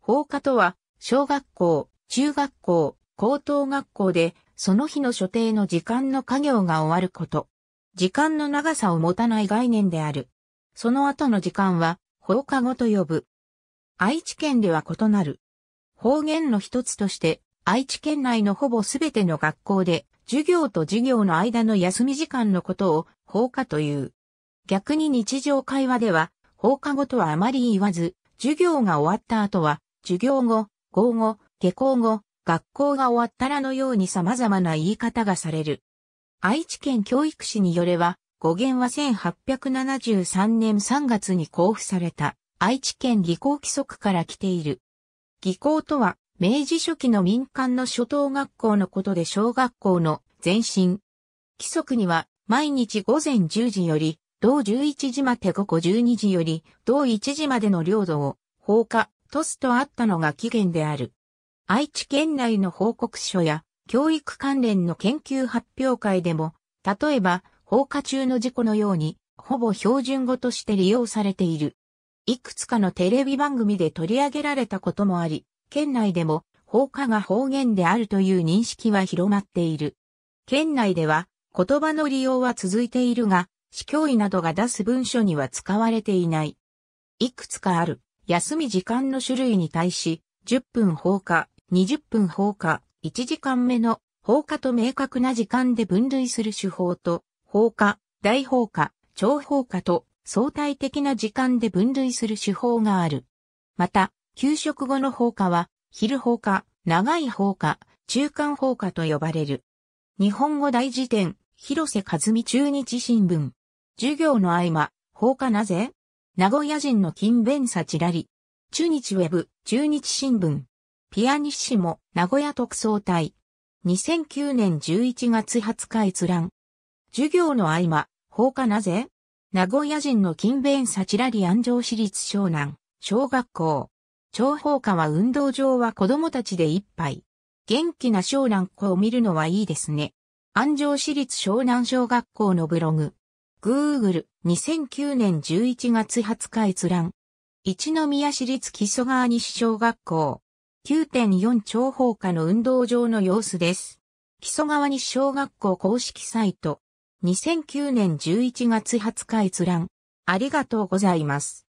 放課とは、小学校、中学校、高等学校で、その日の所定の時間の家業が終わること。時間の長さを持たない概念である。その後の時間は、放課後と呼ぶ。愛知県では異なる。方言の一つとして、愛知県内のほぼすべての学校で、授業と授業の間の休み時間のことを放課という。逆に日常会話では、放課後とはあまり言わず、授業が終わった後は、授業後、午後、下校後、学校が終わったらのように様々な言い方がされる。愛知県教育士によれば、語源は1873年3月に交付された愛知県技工規則から来ている。技工とは明治初期の民間の初等学校のことで小学校の前身。規則には毎日午前10時より同11時まで午後12時より同1時までの領土を放課、トスとあったのが起源である。愛知県内の報告書や教育関連の研究発表会でも、例えば放課中の事故のように、ほぼ標準語として利用されている。いくつかのテレビ番組で取り上げられたこともあり、県内でも放課が方言であるという認識は広まっている。県内では言葉の利用は続いているが、市教委などが出す文書には使われていない。いくつかある休み時間の種類に対し、10分放課、20分放課、1時間目の放課と明確な時間で分類する手法と、放課、大放課、超放課と相対的な時間で分類する手法がある。また、給食後の放課は、昼放課、長い放課、中間放課と呼ばれる。日本語大辞典、広瀬和美中日新聞。授業の合間、放課なぜ？名古屋人の勤勉さちらり。中日ウェブ、中日新聞。ピアニッシモ、名古屋特捜隊。2009年11月20日閲覧。授業の合間、放課なぜ？名古屋人の勤勉さちらり安城市立湘南、小学校。超放課は運動場は子供たちで一杯。元気な湘南子を見るのはいいですね。安城市立湘南小学校のブログ。Google、2009年11月20日閲覧。一宮市立木曽川西小学校。9.4長方下の運動場の様子です。木曽川西小学校公式サイト。2009年11月20日閲覧。ありがとうございます。